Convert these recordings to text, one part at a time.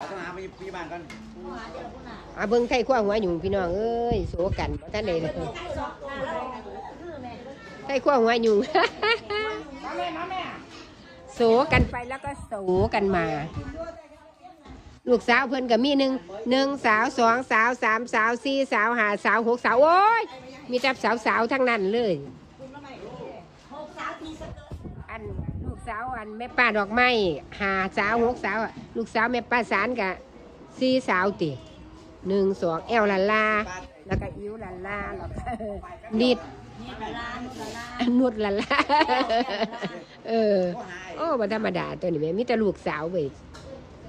ต้องหาพยาบาลก่อนอาเบิ่งไทยขั้วหัวหยุ่พี่น้องเอ้ยโสกันบ่ท่านใดเลยไทยขั้วหัวหยุ่โสกันไปแล้วก็โสกันมา ลูกสาวเพิ่นก็มีหนึ่งหนึ่งสาวสองสาวสามสาวสี่สาวห้าสาวหกสาวโอ้ยมีแต่สาวสาวทั้งนั้นเลยอันลูกสาวอันแม่ป้าดอกไม้หาสาวหกสาวอะ ลูกสาวแม่ป้าสารกะสี่สาวติหนึ่งสองแอลลาลา แล้วก็อิ้วลาลาแล้วก็นิดนุดลาลาเออ โอ้บธรรมดาตัวนี้แม่มีแต่ลูกสาวเว้ย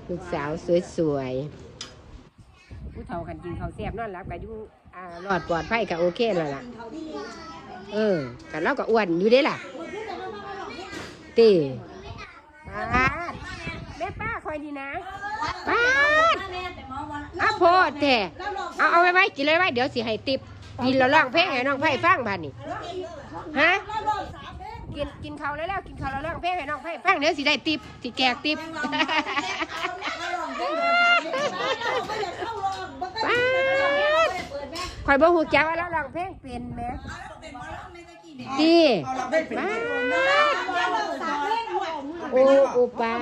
ลูกสาวสวยๆ ผู้เฒ่ากันกินข้าวแซ่บนอนหลับก็อยู่อ่ารอดปลอดภัยก็โอเคแล้วล่ะ เออ กันเราก็อ้วนอยู่เด้ล่ะตีป้ อยดีนะป้าดอ้าโพดแต่เอาเอาไว้ไว้กินเลยไว้เดี๋ยวสิให้ติบกินแล้วร้องเพลงให้น้องไผ่ฟังบ้านนี่ฮะกินกินข้าวแล้วแล้วกินข้าวแล้วร้องเพลงให้น้องไผ่ฟังเดี๋ยวสิได้ติบสิแจกติบป้าดคอยบ่ฮู้จักว่าเราร้องเพลงเป็นแหมตีป้าดโอ้อุปา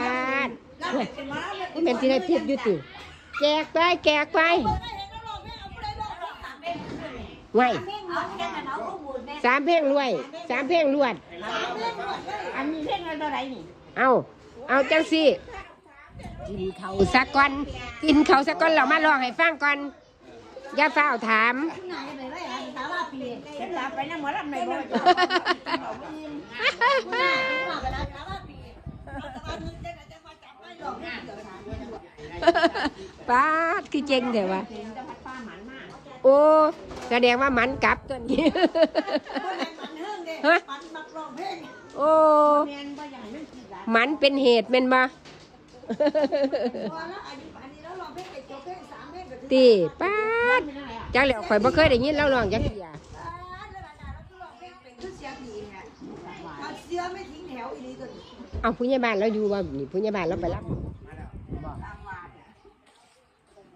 ทนี่เป็นที่ได้ทิพย์อยู่ติแจกไปแจกไปไว้สามเพลงรวยสามเพลงรวดอันนี้เพลงอะไรตัวไหนนี่เอาเอาจังสิกินเขาสักก่อนกินเขาสักก่อนเรามาลองให้ฟังก่อนอย่าเฝ้าถามไปนั่งหมอลำในบ่อย ป้าดคือเจงเถอะวะโอ้แสดงว่ามันกลับตัวนี้ฮะโอ้แมนบ่อย่างนั้นสิล่ะมันเป็นเหตุเป็นมาตีป้าดจักแล้วข่อยบ่เคยได้ยินเล่าร้องจักเทียเสื้อไม่ทิ้งแถวอีหลีตัวนี้เอาผู้ใหญ่บ้านเราอยู่ว่านี่ผู้ใหญ่บ้านเราไปรับ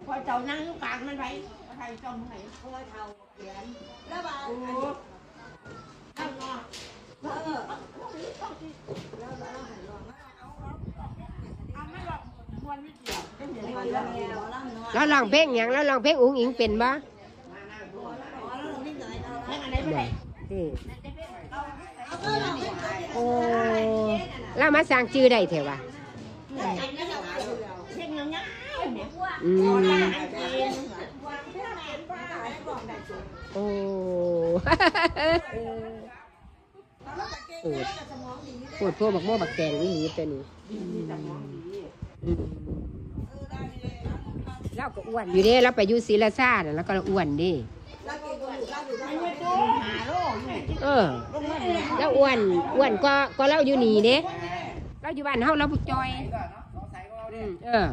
พอเจ้านั่งอยู่กลางมันไว้ใครจอมไหนเพราะว่าเท่าเขียนแล้วบาโอ้อันนี้ข้างนอกเออเอาไม่หรอกมวนไม่เกี่ยวก็เห็นหมอว่าลำเรื่แล้องวหมอลำน้อยเราร้องเพลงหยังเราร้องเพลงอุ้งอิงเป็นบ่หมอลำนี่เหนื่อยเอาเพลงอะไรไม่ได้ตีเอาก็ลำไม่ได้โอ้เรามาสร้างชื่อได้เถอะวะ อืโอ้ปวดปวดพวกบักโม่บักแกงนี่หนีแต่นี่เราก็อ้วนอยู่เด้เราไปยูซีลาซาแล้วก็อ้วนดิเออแล้วอ้วนอ้วนก็ก็เล่าอยู่หนีเด้เราอยู่บ้านเฮาเราบุกจอยเออ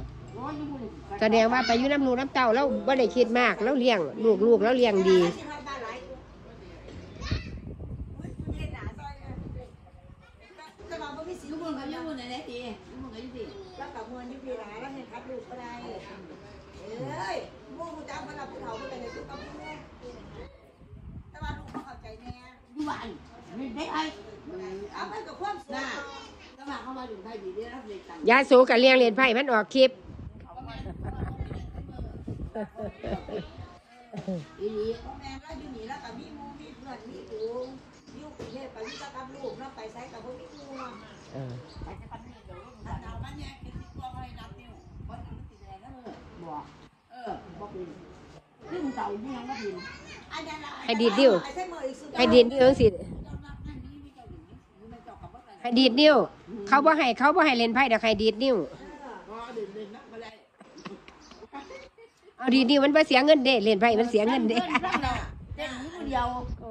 แสดงว่าไปอยู่น้ำลูกน้ำเต้าเราบ่ได้คิดมากเราเลี้ยงลูกลูกเราเลี้ยงดีที่ให้บ้านไหลเฮ็ดหนาซอยแต่ว่าบ่มีสิลูกมึงกับยูไหนได้ทีลูกมึงกับยูทีแล้วกับมวลยุพีหลาแล้วเห็นครับลูกก็ได้เอ้ยพวกกูจ้างมารับผู้เฒ่าก็เลยทุกกับแม่แต่ว่าลูกเขาเข้าใจแน่ยูวันไม่ได้ไอ้เอาไปกับความสุขก็มาเข้ามาถึงไทยดีได้รับเลยกันยาสูกับเลี้ยงเรียนไผ่มันออกคลิป อีนี้แม่เราอยู่นี่แล้วกับมีมูมีเพื่อนมีฝูอยู่กรุงเทพไปอยู่กับลูกแล้วไปไสกับพวกมีครูเออเราบ้านเนี่ยคิดตัวให้นับนิ้วบ้านมันติดแรงนะมึงบอกเออบอกเป็นซึ่งเต่าที่ยังก็พิมให้ดีดนิ้วไอ้ใช่มืออีกสุดให้ดีดนิ้วสิเดียว่ากันให้ดีดนิ้ว เขาบ่ให้เขาบ่ให้เล่นไพ่เดี๋ยวใครดีดนิ้ว ก็เดินเดินนักมาเลย เอาดีดนิ้วมันบ่เสียเงินเด้เล่นไพ่มันเสียเงินเด้เต้นนี้คนเดียวโอ้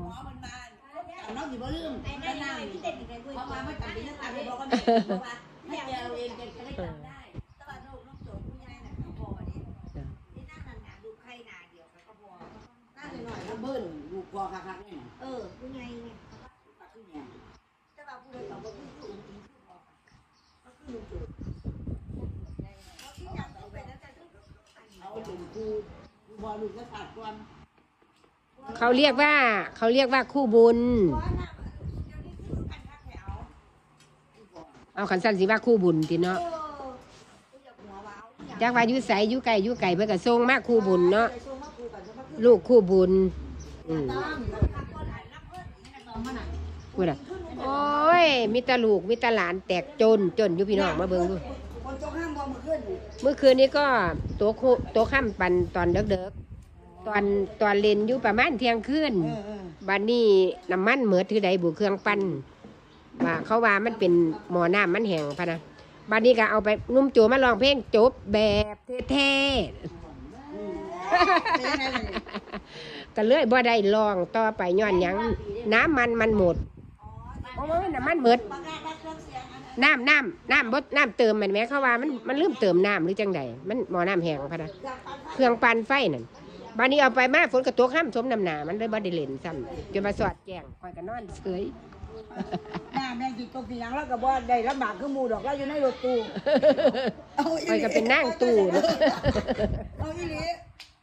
หมอมันมาแต่น้องสิบ่ลืมก็นั่งเพราะว่าไม่จำเป็นต้องตัดบอกกันบอกว่าให้แกเราเองแกจะได้จำได้ตลาดโลกน้องโจผู้ใหญ่น่ะเขาพอนี่นี่นั่งนั่งหาดูใครหนาเดียวก็พอ นั่งหน่อยแล้วเบิ้ลลูกคอคักๆนี่เออผู้ใหญ่เนี่ย ตัดขึ้นเนี่ย แต่ว่าผู้ใดก็บ่คือผู้อื่นคือพอก็คือลูกโจเขาที่ใหญ่ เป็นครูบอลูกก็ขาดความเขาเรียกว่าเขาเรียกว่าคู่บุญ เอาขันสันสิว่าคู่บุญติเนาะจักว่าอยุใสอยุไก่ยุไก่เพื่อก็ทรงมากคู่บุญเนาะลูกคู่บุญอืมพูดอะโอ้ยมิตรลูกมิตรหลานแตกจนจนอยู่พี่น้องมาเบิ่งดู เมื่อคืนนี้ก็ตัวคู่ตัวข้ามปันตอนเด็กๆตอนตอนเล่นอยู่ประมาณเที่ยงคืนเออเออบัดนี้น้ำมันเหมือถือใดบุเครื่องปั้นว่าเขาว่ามันเป็นหมอน้ำมันแห้งพะนะบัดนี้ก็เอาไปนุ่มโจมาลองเพลงจบแบบเท่เป็นยังไงล่ะเนี่ยๆก็เลยบ่ได้ลองต่อไปย้อนหยังน้ำมันมันหมดโอ้ยน้ำมันหมดบางแรกได้ นนั้นน้ำน้ำน้ำบดน้ำเติมมันไหมเขาว่ามันมันลืมเติมน้ำหรือจังใดมันหมอน้ำแห้งพะนะอยากปันไฟเครื่องปั่นไฟนั่นบัดนี้เอาไปมาฝนกระตัวข้ามสมน้ำหนามันเลยบ่ได้เล่นซ้ำจนมาสอดแจงคอยกันนอนเฉยหน้าแม่งจิตตกทีหยังแล้วก็บ่ได้ลำบากคือหมูดอกแล้วอยู่ในรถตู้เอาอีคอยหลีก็เป็นนั่งตู้เนอะเอาอีหลี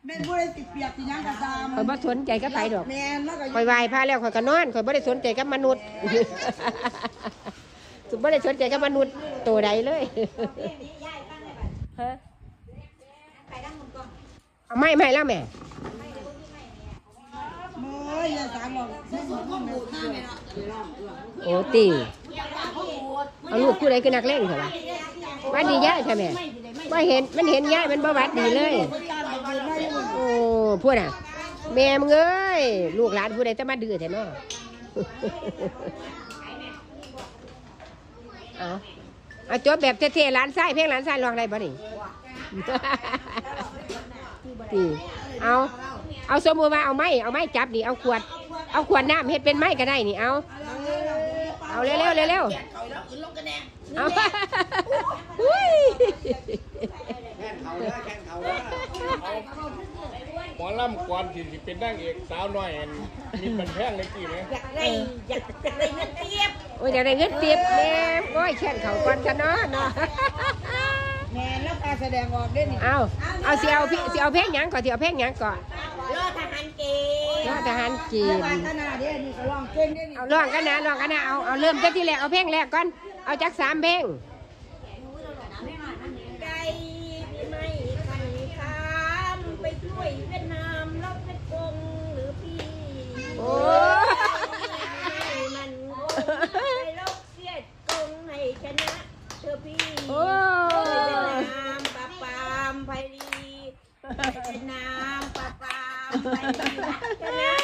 แม่นผู้ใดติดเปียกติดหยังกระซามคอยบ่สนใจกับไผดอกแม่นแล้วก็คอยไหวพาแล้วคอยก็นอนคอยบ่ได้สนใจกับมนุษย์ สุบ่ได้สนใจกับมนุษย์ตัวใดเลยฮะเอาไม่ไม่แล้วแม่เมื่อยอย่าสามหรอกไม่สนแม่เชื่อโอ้ตีเอาลูกผู้ใดคือนักเล่นเหรอวะวัดดีย่าใช่ไหมว่าเห็นมันเห็นย่ามันบ่หวัดดีเลยไปตามไปยืนได้อยู่โอ้พูดอะ แม่มึงเอ้ย ลูกหลานผู้ใดจะมาดื้อแท้เนาะ เอาเอาจบแบบเท่ๆหลานไส้เพลงหลานไส้ลองได้บ่นี่ตีเอาเอาสมมติว่าเอาไม้เอาไม้จับนี่เอาขวด เอาขวดน้ำเฮ็ดเป็นไม้ก็ได้นี่เอาเอาเร็วๆเร็วๆเอาอุ้ยหมอลำก่อนที่สิเป็นนางเอกสาวน้อยอันมีบันแพงในกี่ไหมอยากได้อยากได้ เงินเทียบโอ้ยอยากได้เงินเตียบแม่โอ้ยแช่นเขาก่อนซะเนาะเนาะแม่นแล้วการแสดงออกได้นี่เอาเอาสิเอาพี่สิเอาเพลงหยังก่อนสิเอาเพลงหยังก่อนรอทหารเกณฑ์รอทหารจีแล้วนวานขนาดนี้นี่ก็ร้องเก่งได้นี่เอาร้องกันนะร้องกันนะเอาเอาเริ่มจากที่แรกเอาเพลงแรกก่อนเอาจากสามเพลง ใจพี่ไม่คันคามไปช่วยเวียดนามลบเพชรกงหรือพี่ โอ้ ให้มันงงไปลบเสียดกงให้ชนะเธอพี่ โอ้ เวียดนามปะปาม